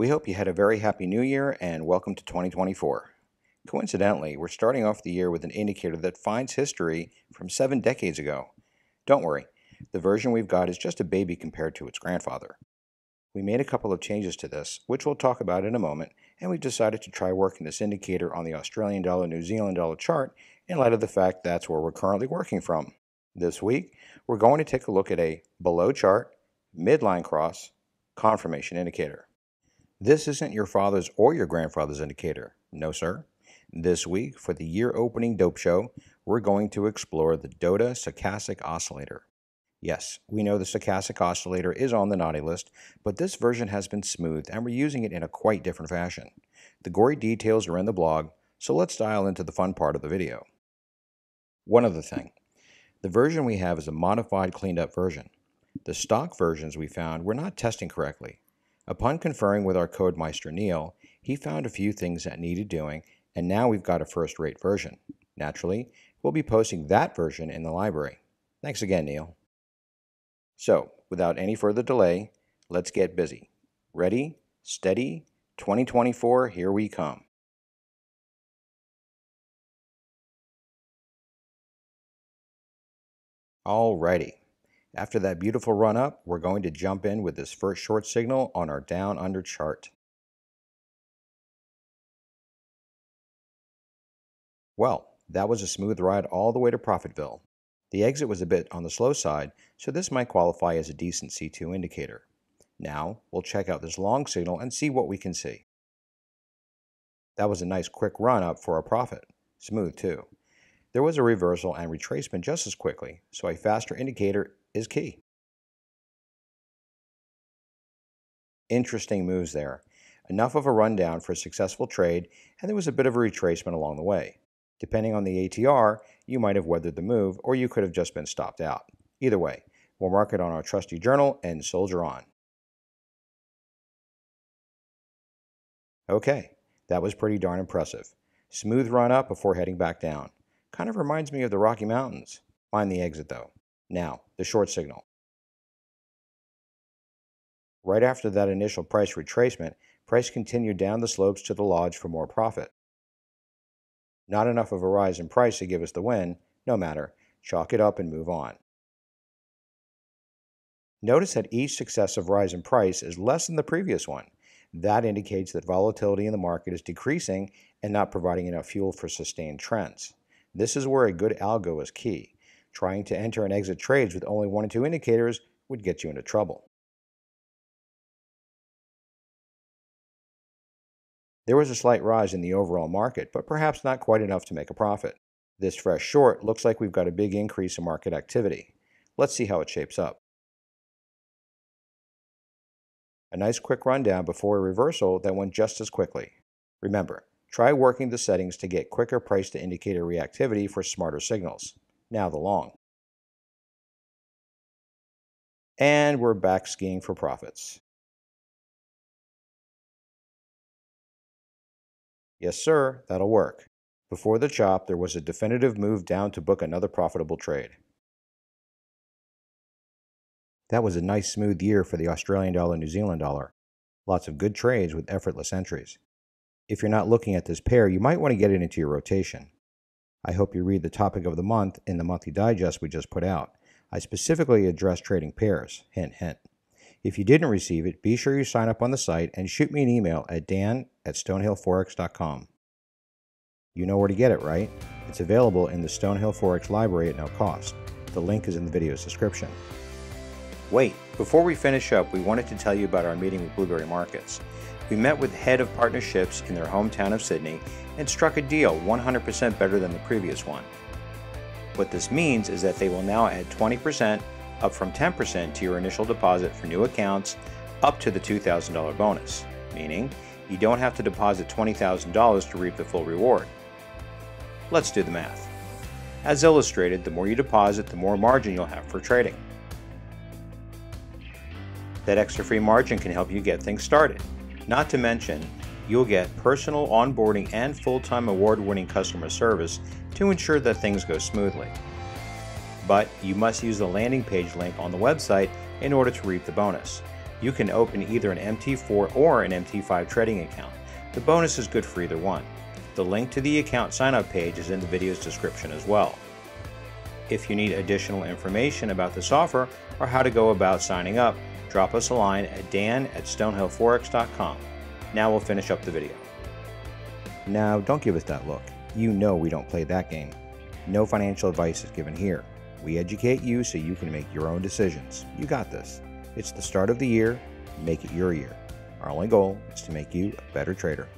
We hope you had a very happy new year and welcome to 2024. Coincidentally, we're starting off the year with an indicator that finds history from seven decades ago. Don't worry, the version we've got is just a baby compared to its grandfather. We made a couple of changes to this, which we'll talk about in a moment, and we've decided to try working this indicator on the Australian dollar New Zealand dollar chart in light of the fact that's where we're currently working from. This week, we're going to take a look at a below chart, midline cross, confirmation indicator. This isn't your father's or your grandfather's indicator. No, sir. This week, for the year opening dope show, we're going to explore the Doda Stochastic Oscillator. Yes, we know the stochastic oscillator is on the naughty list, but this version has been smoothed and we're using it in a quite different fashion. The gory details are in the blog, so let's dial into the fun part of the video. One other thing, the version we have is a modified cleaned up version. The stock versions we found were not testing correctly. Upon conferring with our codemeister Neil, he found a few things that needed doing and now we've got a first-rate version. Naturally, we'll be posting that version in the library. Thanks again, Neil. So, without any further delay, let's get busy. Ready, steady, 2024, here we come. Alrighty. After that beautiful run up, we're going to jump in with this first short signal on our down under chart. Well, that was a smooth ride all the way to Profitville. The exit was a bit on the slow side, so this might qualify as a decent C2 indicator. Now, we'll check out this long signal and see what we can see. That was a nice quick run up for a profit. Smooth too. There was a reversal and retracement just as quickly, so a faster indicator is key. Interesting moves there. Enough of a rundown for a successful trade, and there was a bit of a retracement along the way. Depending on the ATR, you might have weathered the move or you could have just been stopped out. Either way, we'll mark it on our trusty journal and soldier on. Okay, that was pretty darn impressive. Smooth run up before heading back down. Kind of reminds me of the Rocky Mountains. Mind the exit though. Now, the short signal. Right after that initial price retracement, price continued down the slopes to the lodge for more profit. Not enough of a rise in price to give us the win, no matter, chalk it up and move on. Notice that each successive rise in price is less than the previous one. That indicates that volatility in the market is decreasing and not providing enough fuel for sustained trends. This is where a good algo is key. Trying to enter and exit trades with only one or two indicators would get you into trouble. There was a slight rise in the overall market, but perhaps not quite enough to make a profit. This fresh short looks like we've got a big increase in market activity. Let's see how it shapes up. A nice quick rundown before a reversal that went just as quickly. Remember, try working the settings to get quicker price to indicator reactivity for smarter signals. Now the long. And we're back skiing for profits. Yes, sir, that'll work. Before the chop, there was a definitive move down to book another profitable trade. That was a nice smooth year for the Australian dollar New Zealand dollar. Lots of good trades with effortless entries. If you're not looking at this pair, you might want to get it into your rotation. I hope you read the topic of the month in the monthly digest we just put out. I specifically address trading pairs. Hint, hint. If you didn't receive it, be sure you sign up on the site and shoot me an email at dan at stonehillforex.com. You know where to get it, right? It's available in the Stonehill Forex library at no cost. The link is in the video's description. Wait, before we finish up, we wanted to tell you about our meeting with Blueberry Markets. We met with head of partnerships in their hometown of Sydney and struck a deal 100% better than the previous one. What this means is that they will now add 20% up from 10% to your initial deposit for new accounts up to the $2,000 bonus, meaning you don't have to deposit $20,000 to reap the full reward. Let's do the math. As illustrated, the more you deposit, the more margin you'll have for trading. That extra free margin can help you get things started. Not to mention, you'll get personal onboarding and full-time award-winning customer service to ensure that things go smoothly but you must use the landing page link on the website in order to reap the bonus. You can open either an MT4 or an MT5 trading account. The bonus is good for either one. The link to the account sign up page is in the video's description as well. If you need additional information about this offer or how to go about signing up, drop us a line at dan at stonehillforex.com. Now we'll finish up the video. Now, don't give us that look. You know we don't play that game. No financial advice is given here. We educate you so you can make your own decisions. You got this. It's the start of the year. Make it your year. Our only goal is to make you a better trader.